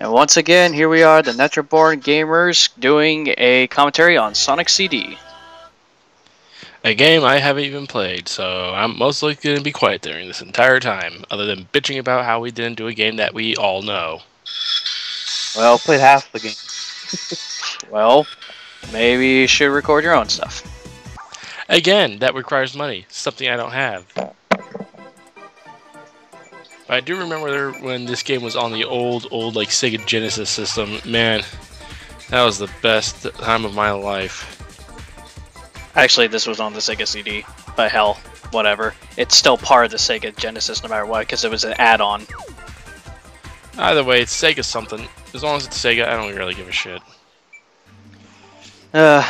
And once again, here we are, the Natural Born Gamers, doing a commentary on Sonic CD. A game I haven't even played, so I'm most likely going to be quiet during this entire time, other than bitching about how we didn't do a game that we all know. Well, played half the game. well, maybe you should record your own stuff. Again, that requires money, something I don't have. I do remember when this game was on the old, old like Sega Genesis system. Man, that was the best time of my life. Actually, this was on the Sega CD, but hell, whatever. It's still part of the Sega Genesis no matter what, because it was an add-on. Either way, it's Sega something. As long as it's Sega, I don't really give a shit. Uh,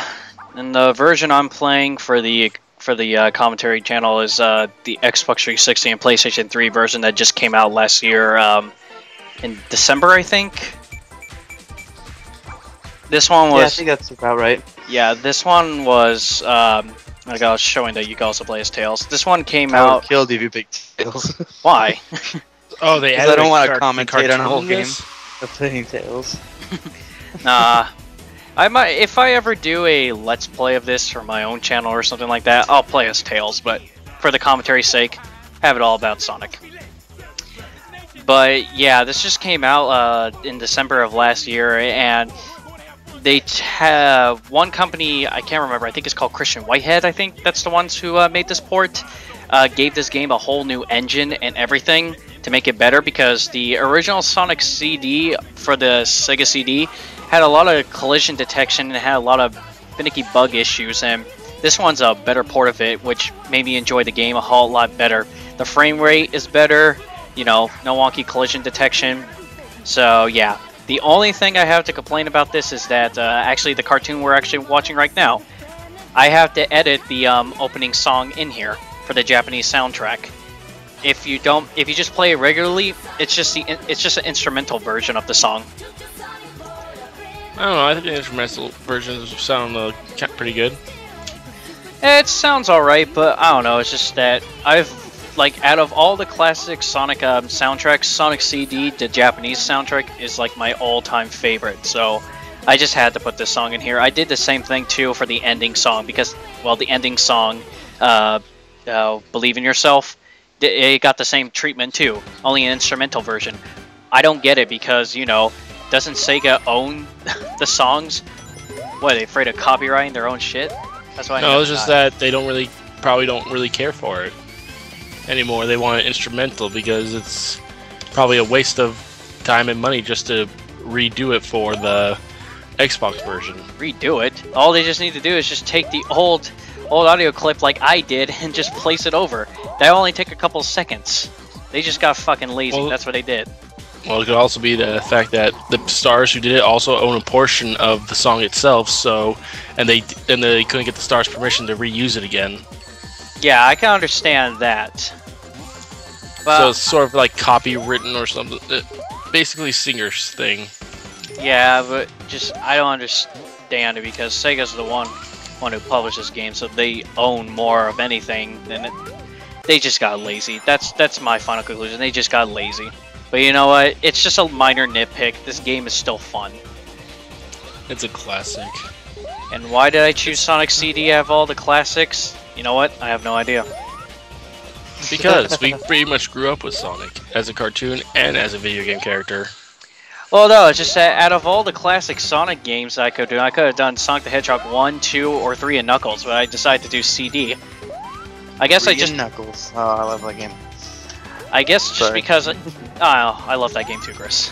and the version I'm playing for the for the uh, commentary channel is uh, the Xbox 360 and PlayStation 3 version that just came out last year um, in December, I think. This one was. Yeah, I think that's about right. Yeah, this one was. Um, like I was showing that you can also play as Tails. This one came I out. killed if you picked Tails. Why? oh, they. I don't want to commentate on the whole game this? of playing Tails. nah. I might, if I ever do a let's play of this for my own channel or something like that, I'll play as Tails. But for the commentary's sake, have it all about Sonic. But yeah, this just came out uh, in December of last year, and they have one company I can't remember. I think it's called Christian Whitehead. I think that's the ones who uh, made this port. Uh, gave this game a whole new engine and everything to make it better because the original Sonic CD for the Sega CD had a lot of collision detection and had a lot of finicky bug issues and this one's a better port of it which made me enjoy the game a whole lot better. The frame rate is better, you know, no wonky collision detection. So yeah, the only thing I have to complain about this is that uh, actually the cartoon we're actually watching right now, I have to edit the um, opening song in here for the Japanese soundtrack. If you don't, if you just play it regularly, it's just the it's just an instrumental version of the song. I don't know. I think the instrumental versions sound uh, pretty good. It sounds alright, but I don't know. It's just that I've like out of all the classic Sonic um, soundtracks, Sonic CD, the Japanese soundtrack is like my all-time favorite. So I just had to put this song in here. I did the same thing too for the ending song because, well, the ending song, uh, uh, "Believe in Yourself," it got the same treatment too, only an instrumental version. I don't get it because you know, doesn't Sega own the songs? What are they afraid of copyrighting their own shit? That's why. No, it's just that they don't really, probably don't really care for it anymore. They want it instrumental because it's probably a waste of time and money just to redo it for the Xbox version. redo it. All they just need to do is just take the old old audio clip like I did and just place it over. That only take a couple seconds. They just got fucking lazy. Well- That's what they did. Well, it could also be the fact that the stars who did it also own a portion of the song itself, so and they and they couldn't get the stars' permission to reuse it again. Yeah, I can understand that. so it's sort of like copywritten or something. Uh, Basically, singer's thing. yeah, but just I don't understand it because Sega's the one one who publishes games, so they own more of anything than it. They just got lazy. That's that's my final conclusion. They just got lazy. But you know what? It's just a minor nitpick. This game is still fun. It's a classic. And why did I choose Sonic CD out of all the classics? You know what? I have no idea. Because we pretty much grew up with Sonic as a cartoon and as a video game character. Well, no, it's just that out of all the classic Sonic games I could do, I could have done Sonic the Hedgehog 1, 2, or 3, and Knuckles, but I decided to do CD. I guess I just, and Knuckles. Oh, I love that game. I guess just Sorry. because, oh, I love that game too, Chris.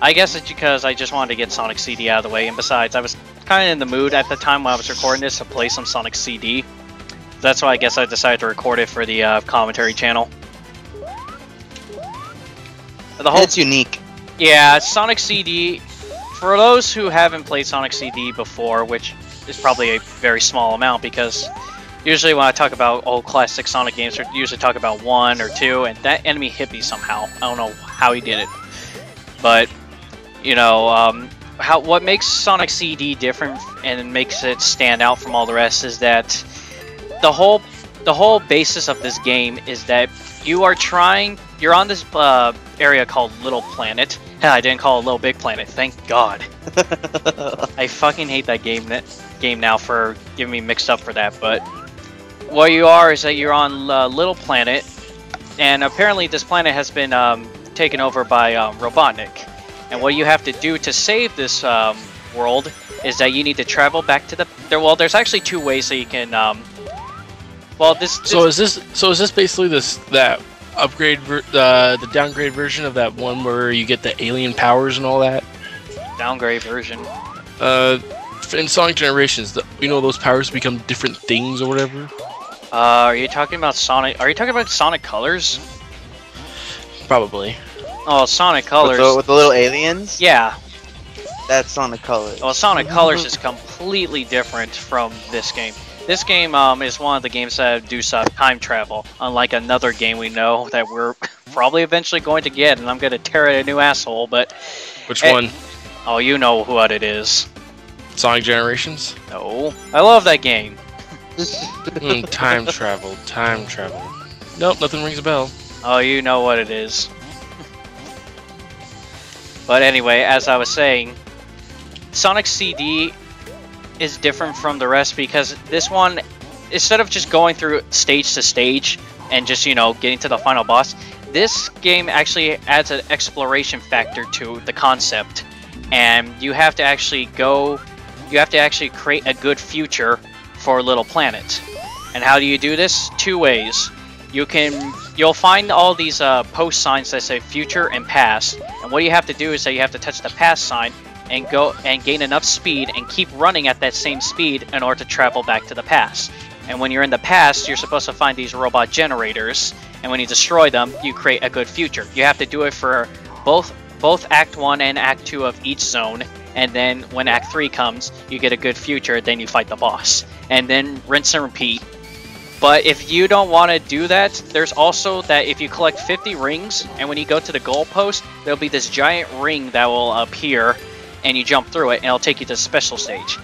I guess it's because I just wanted to get Sonic CD out of the way, and besides, I was kind of in the mood at the time when I was recording this to play some Sonic CD. That's why I guess I decided to record it for the uh, commentary channel. The whole It's unique. Yeah, Sonic CD. For those who haven't played Sonic CD before, which is probably a very small amount because usually when I talk about old classic Sonic games, I usually talk about one or two, and that enemy hit me somehow. I don't know how he did it, but you know, um, how what makes Sonic CD different and makes it stand out from all the rest is that the whole the whole basis of this game is that you are trying you're on this uh, area called Little Planet. I didn't call it Little Big Planet. Thank God. I fucking hate that game that game now for giving me mixed up for that. But what you are is that you're on uh, Little Planet, and apparently this planet has been um, taken over by um, Robotnik. And what you have to do to save this um, world is that you need to travel back to the. There, well, there's actually two ways that you can. Um, well, this. So is this so is this basically this that upgrade uh, the downgrade version of that one where you get the alien powers and all that? downgrade version. Uh, in Sonic Generations, the, you know those powers become different things or whatever. Uh, are you talking about Sonic? Are you talking about Sonic Colors? Probably. Oh, Sonic with, Colors. the, with the little aliens? Yeah. That's Sonic colors. Well, Sonic Colors is completely different from this game. This game um, is one of the games that do some time travel, unlike another game we know that we're probably eventually going to get, and I'm going to tear it a new asshole. But Which Eh. one? oh, you know what it is. Sonic Generations. No, I love that game. Mm, time travel. Time travel. Nope, nothing rings a bell. Oh, you know what it is. but anyway, as I was saying, Sonic CD is different from the rest because this one, instead of just going through stage to stage and just, you know, getting to the final boss, this game actually adds an exploration factor to the concept. And you have to actually go, you have to actually create a good future for a Little Planet. And how do you do this? Two ways. You can you'll find all these uh, post signs that say future and past. And what you have to do is that you have to touch the past sign and go and gain enough speed and keep running at that same speed in order to travel back to the past. And when you're in the past you're supposed to find these robot generators. And when you destroy them you create a good future. You have to do it for both both act 1 and act 2 of each zone. And then when act 3 comes you get a good future then you fight the boss and then rinse and repeat but if you don't want to do that, there's also that if you collect 50 rings, and when you go to the goalpost, there'll be this giant ring that will appear, and you jump through it, and it'll take you to the special stage.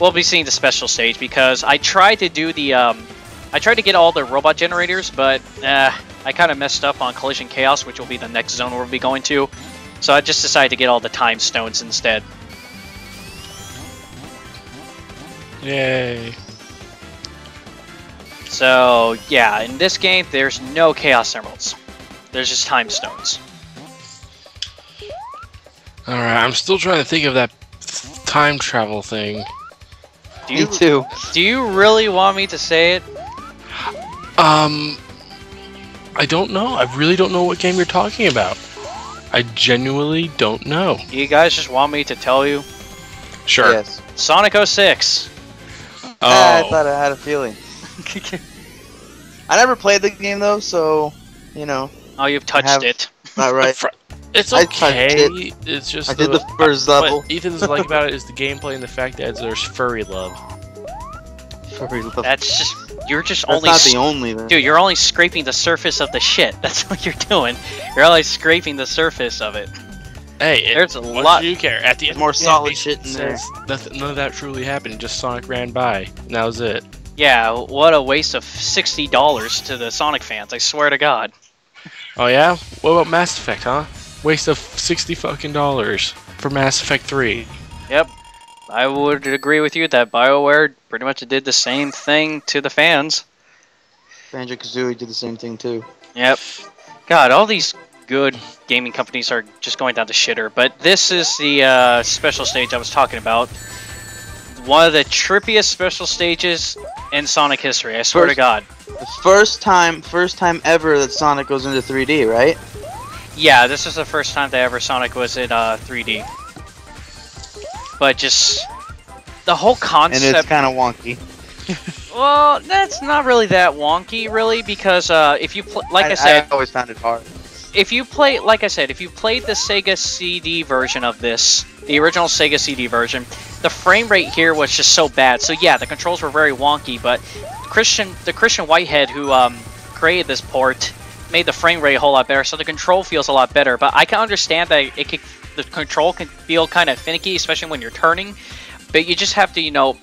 We'll be seeing the special stage because I tried to do the, um, I tried to get all the robot generators, but uh, I kind of messed up on Collision Chaos, which will be the next zone we'll be going to. So I just decided to get all the time stones instead. Yay. So yeah, in this game, there's no Chaos Emeralds. There's just time stones. Alright, I'm still trying to think of that time travel thing. Do Me you too. do you really want me to say it? Um, I don't know. I really don't know what game you're talking about. I genuinely don't know. You guys just want me to tell you? Sure. Yes. Sonic 06. Ah, I Oh, thought I had a feeling. I never played the game though, so you know, oh, you've touched have- it. not right. It's okay. it. It's just I did the first what level. Ethan's like about it is the gameplay and the fact that there's furry love. That's That's just you're just not only the only. Then. dude. You're only scraping the surface of the shit. That's what you're doing. You're only scraping the surface of it. Hey, it, There's a what lot- do you care? At the end, More solid game, shit it in there. says Nothing, none of that truly happened. Just Sonic ran by, and that was it. Yeah, what a waste of sixty dollars to the Sonic fans. I swear to God. Oh yeah? What about Mass Effect, huh? Waste of sixty fucking dollars for Mass Effect Three. Yep, I would agree with you that Bioware pretty much did the same thing to the fans. Banjo Kazooie did the same thing too. Yep. God, all these good gaming companies are just going down the shitter. But this is the uh, special stage I was talking about. One of the trippiest special stages in Sonic history. I swear to God. The first time, first time ever that Sonic goes into 3D, right? Yeah, this is the first time that ever Sonic was in uh, 3D. But just the whole And concept. it's kind of wonky. well, that's not really that wonky, really, because uh, if you like I, said, I always found it hard. If you play, like I said, if you played the Sega CD version of this, the original Sega CD version, the frame rate here was just so bad. So yeah, the controls were very wonky, but Christian, the Christian Whitehead who um, created this port, made the frame rate a whole lot better. So the control feels a lot better. But I can understand that it the control can feel kind of finicky, especially when you're turning. But you just have to, you know,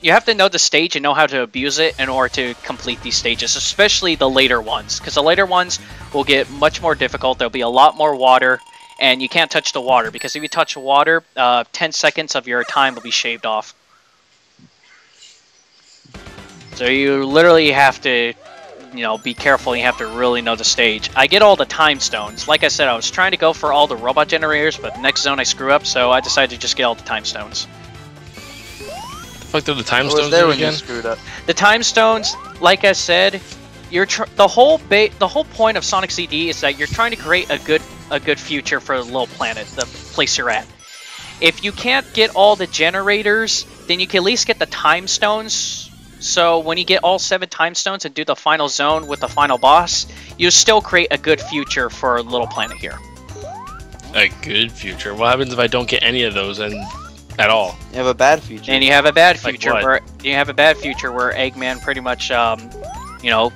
you have to know the stage and know how to abuse it in order to complete these stages, especially the later ones, because the later ones will get much more difficult. There'll be a lot more water, and you can't touch the water because if you touch the water, uh, 10 seconds of your time will be shaved off. So you literally have to, you know, be careful. You have to really know the stage. I get all the time stones. Like I said, I was trying to go for all the robot generators, but the next zone I screw up, so I decided to just get all the time stones. Fuck did the time stones there do you again? screwed up. The time stones, like I said, you're tr- the whole ba- the whole point of Sonic CD is that you're trying to create a good a good future for the little planet, the place you're at. If you can't get all the generators, then you can at least get the time stones. So when you get all seven time stones and do the final zone with the final boss, you still create a good future for Little Planet here. A good future. What happens if I don't get any of those and at all? You have a bad future. And you have a bad Like future what? where you have a bad future where Eggman pretty much, um, you know,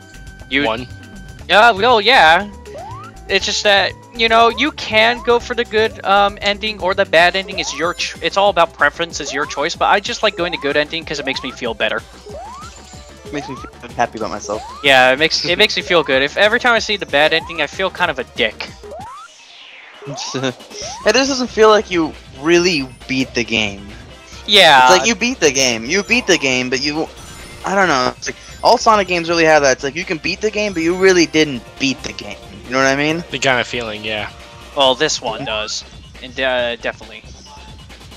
you One. Yeah, well, yeah. It's just that you know you can go for the good um, ending or the bad ending. Is your ch- it's all about preference. Is your choice. But I just like going to good ending because it makes me feel better. makes me feel happy about myself. Yeah, it makes it makes me feel good. If every time I see the bad ending, I feel kind of a dick. it just doesn't feel like you really beat the game. Yeah, It's like you beat the game. You beat the game, but you. I don't know. It's like all Sonic games really have that. It's like you can beat the game, but you really didn't beat the game. You know what I mean? The kind of feeling, yeah. well, this one does, and uh, definitely.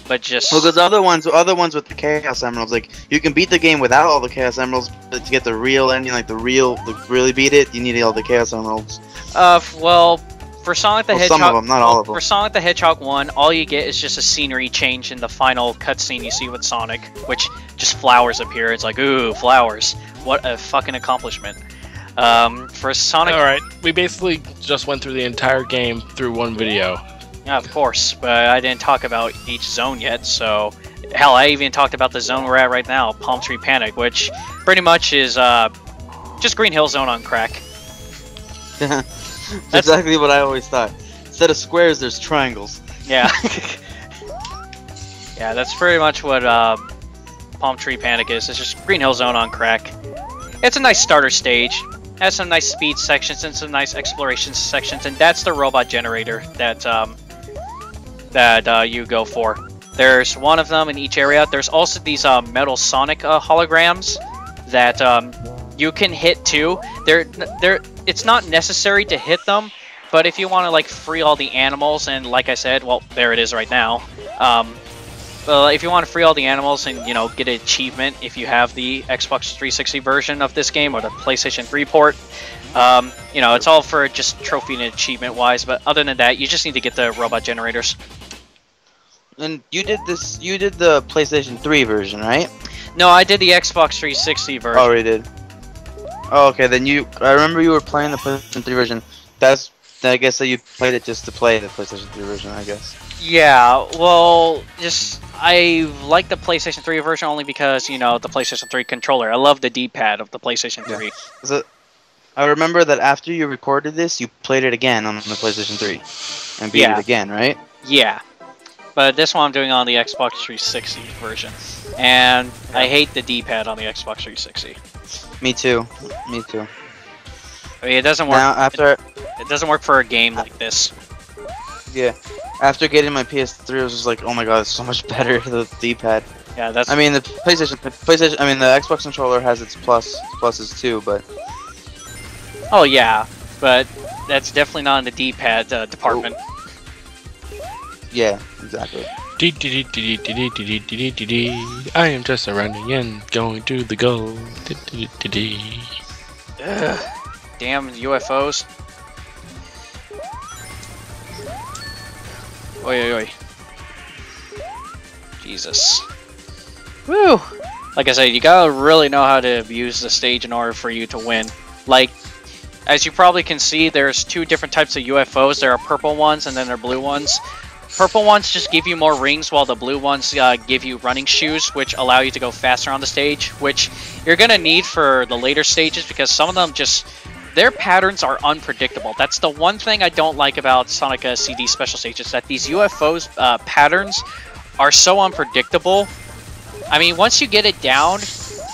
But just Well, because other ones, other ones with the Chaos Emeralds, like you can beat the game without all the Chaos Emeralds, but to get the real ending, like the real, the really beat it, you need all the Chaos Emeralds. uh, well, for Sonic the Well, Hedgehog, some of them, not all of them. For Sonic the Hedgehog 1, all you get is just a scenery change in the final cutscene you see with Sonic, which just flowers appear. It's like, ooh, flowers. What a fucking accomplishment. Um, for Sonic, Alright, we basically just went through the entire game through one video. yeah, of course, but I didn't talk about each zone yet, so. Hell, I even talked about the zone we're at right now, Palm Tree Panic, which pretty much is uh, just Green Hill Zone on crack. That's exactly what I always thought. Instead of squares, there's triangles. Yeah. yeah, that's pretty much what uh, Palm Tree Panic is. It's just Green Hill Zone on crack. It's a nice starter stage. Has some nice speed sections and some nice exploration sections, and that's the robot generator that um, that uh, you go for. There's one of them in each area. There's also these uh, metal Sonic uh, holograms that um, you can hit too. They're they're it's not necessary to hit them, but if you want to like free all the animals and like I said, well there it is right now. Um, well, if you want to free all the animals and you know get an achievement if you have the Xbox 360 version of this game or the PlayStation 3 port, um, you know it's all for just trophy and achievement wise. But other than that, you just need to get the robot generators. And you did this. You did the PlayStation 3 version, right? No, I did the Xbox 360 version. Oh, already did. Oh, okay. Then you. I remember you were playing the PlayStation 3 version. That's. I guess that you played it just to play the PlayStation 3 version. I guess. Yeah, well, just I like the PlayStation 3 version only because you know the PlayStation 3 controller. I love the D-pad of the PlayStation Yeah. 3. 'Cause it- I remember that after you recorded this, you played it again on the PlayStation 3, and beat Yeah. it again, right? Yeah, but this one I'm doing on the Xbox 360 version, and I hate the D-pad on the Xbox 360. Me too. Me too. I mean, it doesn't work. Now after It doesn't work for a game like this. yeah, after getting my PS3, I was just like, oh my god, it's so much better the D-pad. Yeah, that's. I mean, the PlayStation, PlayStation, I mean, the Xbox controller has its plus pluses too, but oh yeah, but that's definitely not in the D-pad uh, department. yeah, exactly. I am just surrounding and going to the goal. Damn UFOs. Oi, oi, oi. Jesus. Woo! Like I said, you gotta really know how to use the stage in order for you to win. Like, as you probably can see, there's two different types of UFOs. There are purple ones and then there are blue ones. Purple ones just give you more rings, while the blue ones uh, give you running shoes, which allow you to go faster on the stage, which you're gonna need for the later stages because some of them just their patterns are unpredictable. That's the one thing I don't like about Sonic uh, CD special stages that these UFOs uh, patterns are so unpredictable I mean, once you get it down,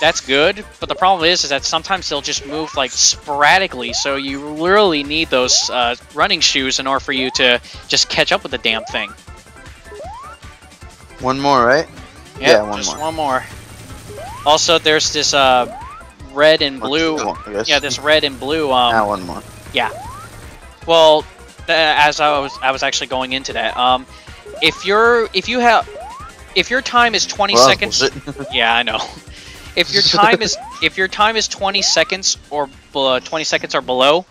that's good. But the problem is, is that sometimes they'll just move like sporadically. So you literally need those uh, running shoes in order for you to just catch up with the damn thing. One more, right? Yep, Yeah, one just more. one more. Also, there's this uh, red and blue. One, Yeah, this red and blue. Um, Ah, one more. Yeah. Well, as I was, I was actually going into that. Um, if you're, if you have, if your time is 20 Well, seconds, yeah, I know. If your time is, if your time is 20 seconds or uh, 20 seconds or below,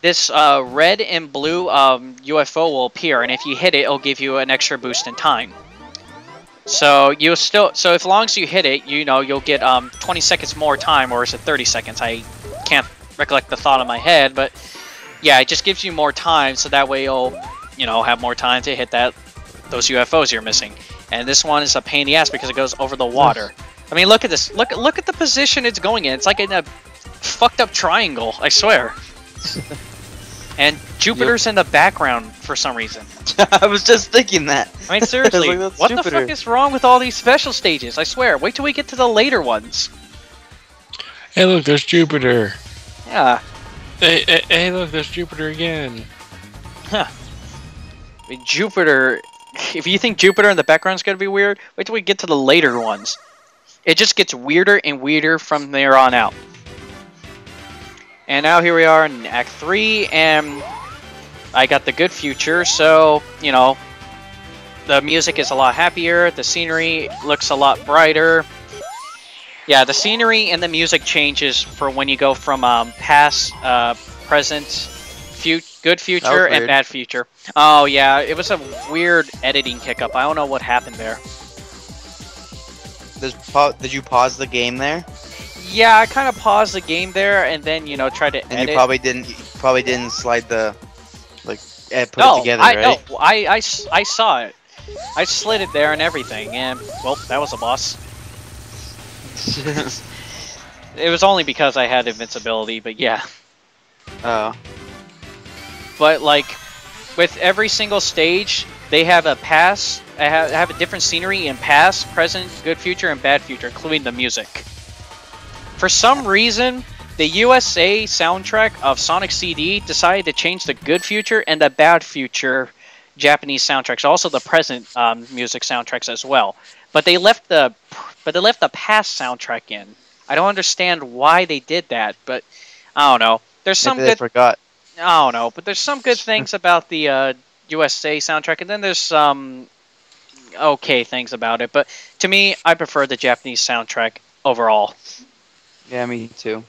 this uh, red and blue um, UFO will appear, and if you hit it, it'll give you an extra boost in time. So you'll still, so as long as you hit it, you know you'll get um 20 seconds more time, or is it 30 seconds? I can't recollect the thought in my head, but yeah, it just gives you more time, so that way you'll, you know, have more time to hit that those UFOs you're missing. And this one is a pain in the ass because it goes over the water. I mean, look at this. Look, look at the position it's going in. It's like in a fucked up triangle. I swear. and Jupiter's in the background for some reason. I was just thinking that. I mean, seriously, like, that's what the fuck is wrong with all these special stages? I swear. Wait till we get to the later ones. Hey, look, there's Jupiter. Yeah. Hey, hey, hey, look, there's Jupiter again. I mean, Jupiter. If you think Jupiter in the background's gonna be weird, wait till we get to the later ones. It just gets weirder and weirder from there on out. And now here we are in Act 3, and I got the good future, so, you know, the music is a lot happier, the scenery looks a lot brighter. Yeah, the scenery and the music changes for when you go from um, past, uh, present, fu- good future, and bad future. Oh, yeah, it was a weird editing hiccup. I don't know what happened there. Did you pause the game there? Yeah, I kind of paused the game there and then, you know, tried to And edit. you probably didn't. You probably didn't slide the like eh, put no, it together, I, right? no, I saw it. I slid it there and everything, and, well, that was a boss. It was only because I had invincibility, but yeah. Oh, But, like, with every single stage, they have a past, I have, have a different scenery in past, present, good future, and bad future, including the music. For some reason, the USA soundtrack of Sonic CD decided to change the good future and the bad future Japanese soundtracks, also the present um, music soundtracks as well. But they left the, but they left the past soundtrack in. I don't understand why they did that, but I don't know. There's some maybe they good forgot. I don't know, but there's some good things about the uh, USA soundtrack, and then there's some okay things about it. But to me, I prefer the Japanese soundtrack overall. Yeah, me too.